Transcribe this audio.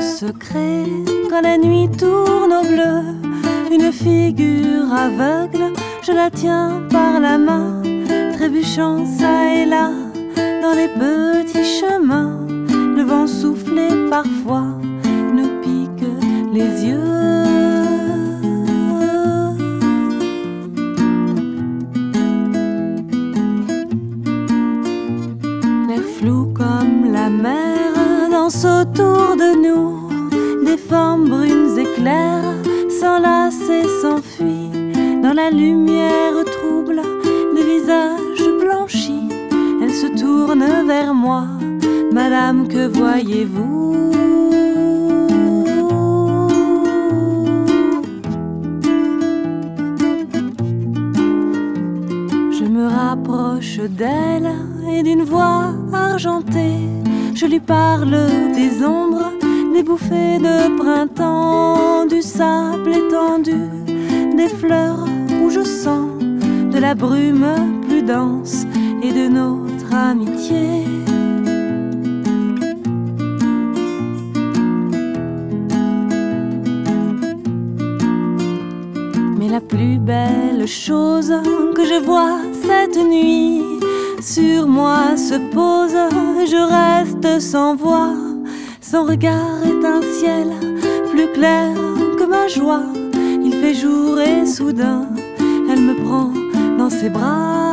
secret quand la nuit tourne au bleu. Une figure aveugle, je la tiens par la main, trébuchant ça et là dans les petits chemins. Le vent soufflé parfois nous pique les yeux. L'air flou comme la mer autour de nous. Des formes brunes éclairent, s'enlacent et s'enfuient. Dans la lumière trouble des visages blanchis, elle se tourne vers moi. Madame, que voyez-vous? Je me rapproche d'elle et d'une voix argentée, je lui parle des ombres, des bouffées de printemps, du sable étendu, des fleurs où je sens de la brume plus dense et de notre amitié. Mais la plus belle chose que je vois cette nuit sur moi se pose, je reste sans voix. Son regard est un ciel plus clair que ma joie. Il fait jour et soudain, elle me prend dans ses bras.